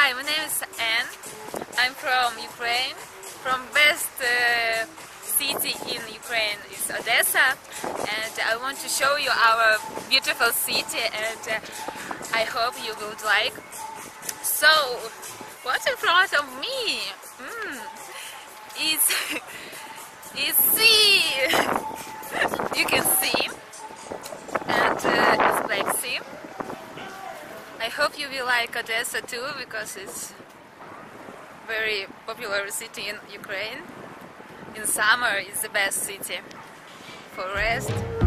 Hi, my name is Anna. I'm from Ukraine, from best uh, city in Ukraine is Odessa, and I want to show you our beautiful city, and uh, I hope you would like. So, what's in front of me? Mm, is sea. you can see, I hope you will like Odessa too because it's very popular city in Ukraine. In summer it's the best city for rest